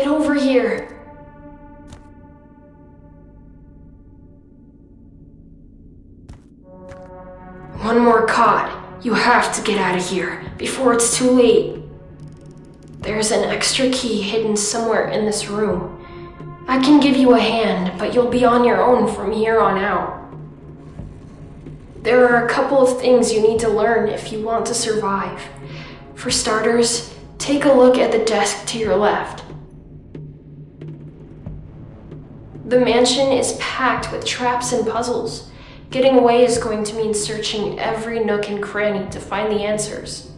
Get over here. One more cod. You have to get out of here before it's too late. There's an extra key hidden somewhere in this room. I can give you a hand, but you'll be on your own from here on out. There are a couple of things you need to learn if you want to survive. For starters, take a look at the desk to your left. The mansion is packed with traps and puzzles. Getting away is going to mean searching every nook and cranny to find the answers.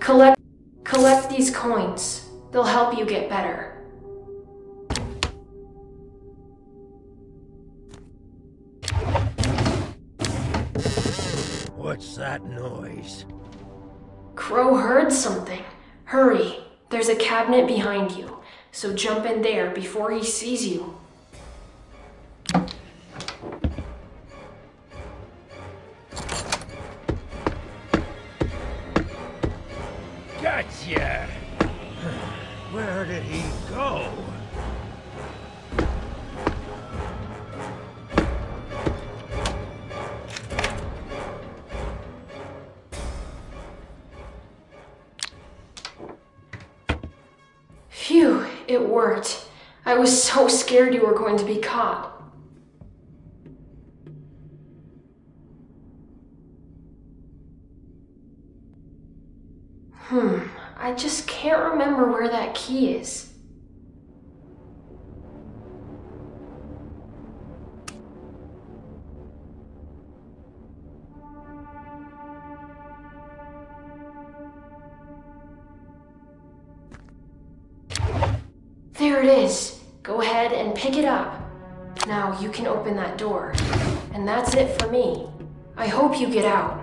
Collect collect these coins. They'll help you get better. What's that noise? Crow heard something. Hurry. There's a cabinet behind you, so jump in there before he sees you. Gotcha! Where did he go? Phew, it worked. I was so scared you were going to be caught. Remember where that key is. There it is. Go ahead and pick it up. Now you can open that door. And that's it for me. I hope you get out.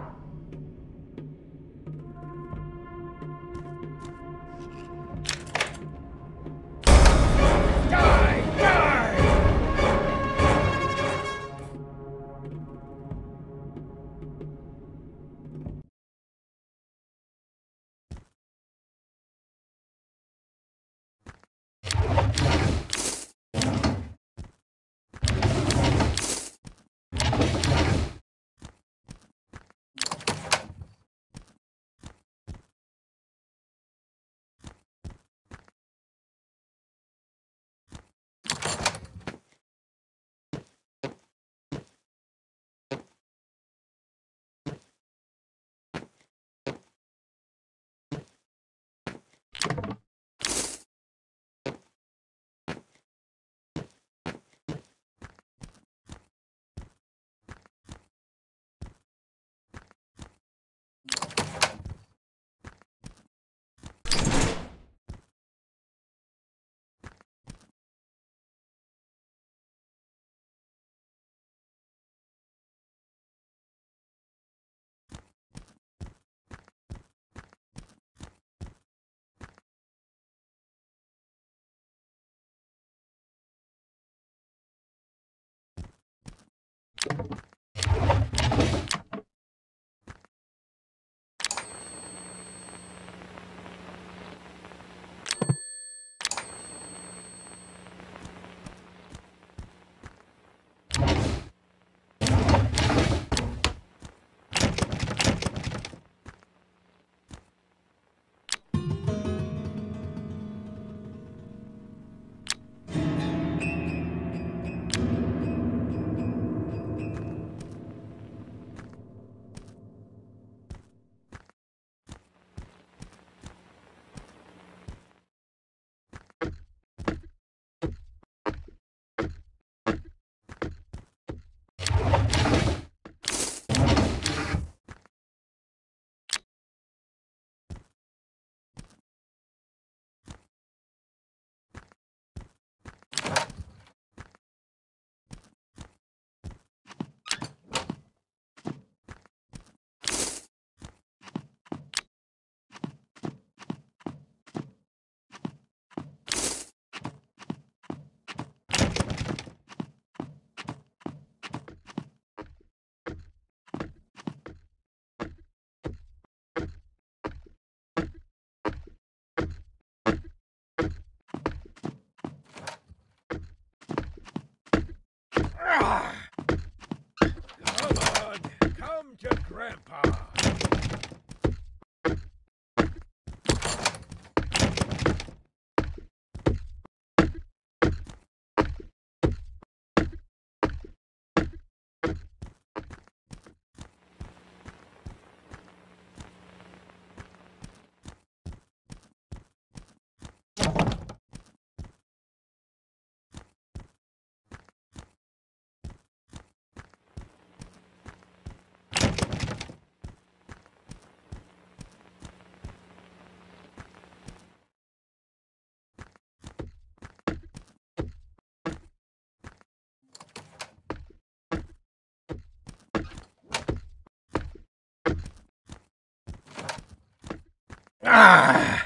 car. 啊。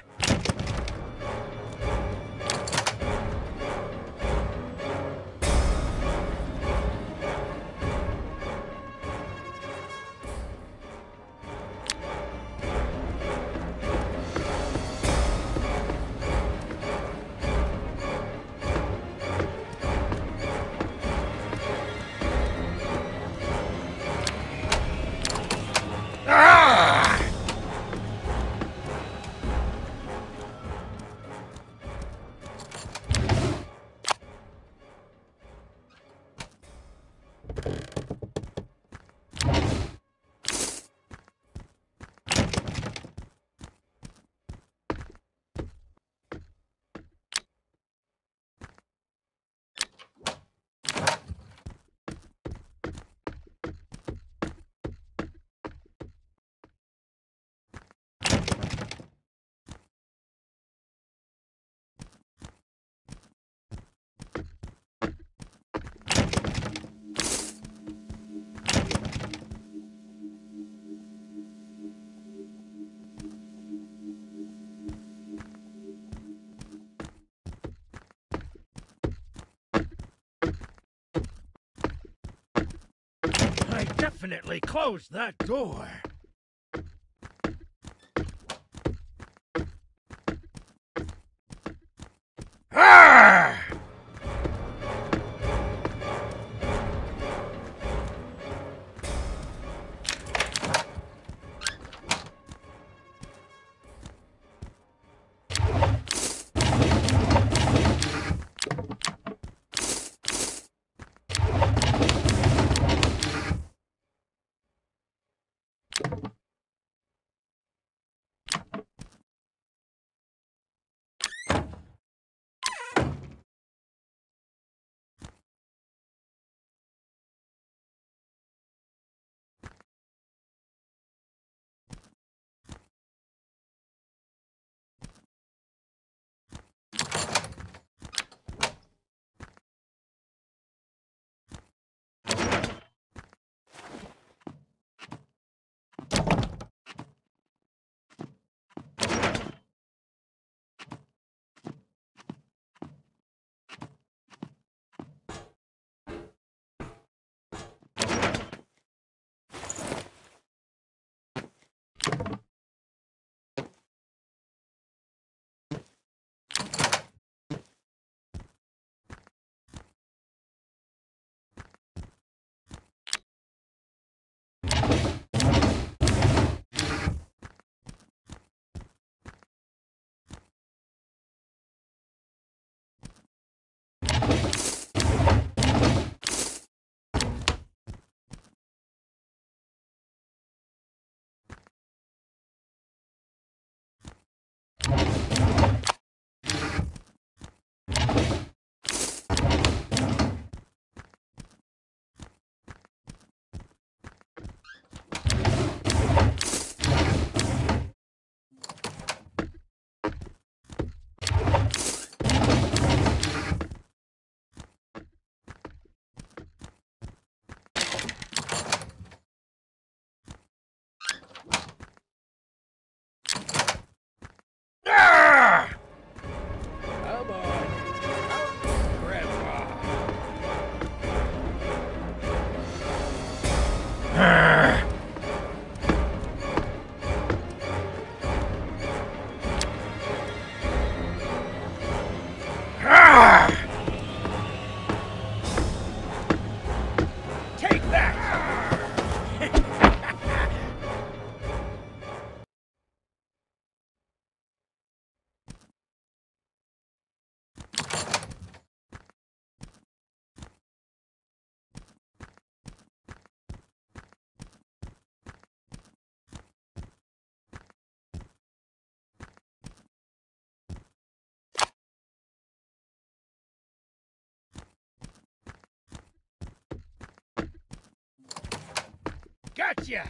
Definitely close that door. Arr! Gotcha!